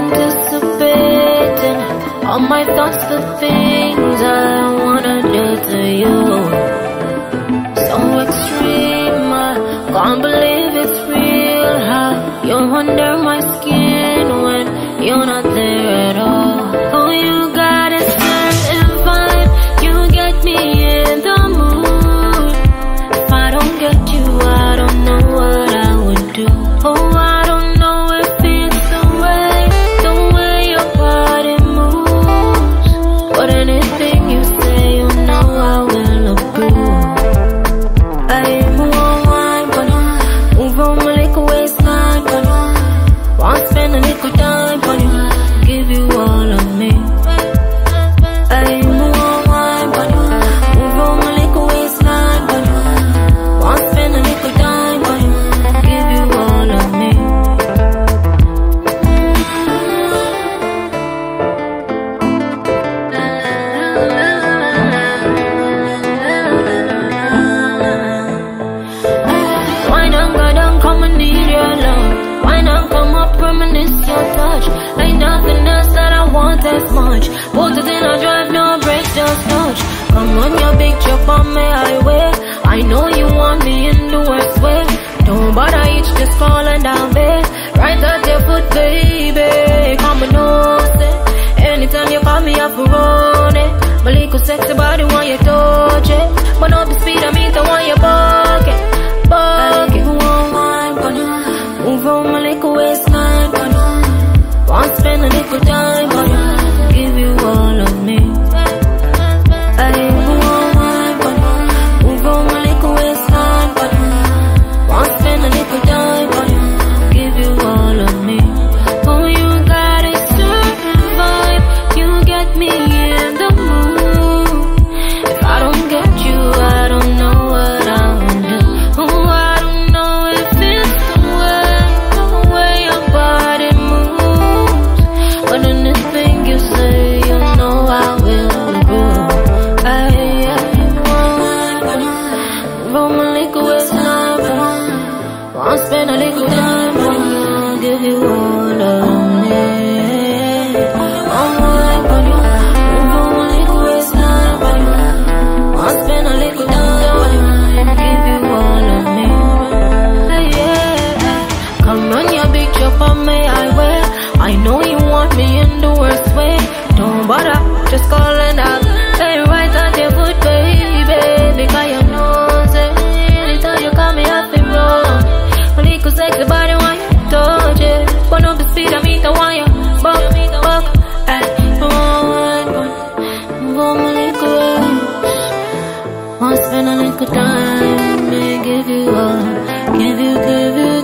anticipating all my thoughts, the things I wanna do to you. So extreme, I can't believe it's real. How you're under my skin when you're not there at all. Oh, you got a certain vibe, you get me in the mood. If I don't get you, I don't know what I would do. Oh, I touch? Ain't nothing else that I want as much. Both of them I drive, no brakes, just touch. Come on, your big chop on my highway. Won't little time, I'll give you all of me. My, but roll my liquor with love, but I'll spend a little time, give you all of me. Come on, on me, I wear. I know you want me in the worst way. Don't bother, just call and I'll Wanna spend a little time and give you all, give you, give you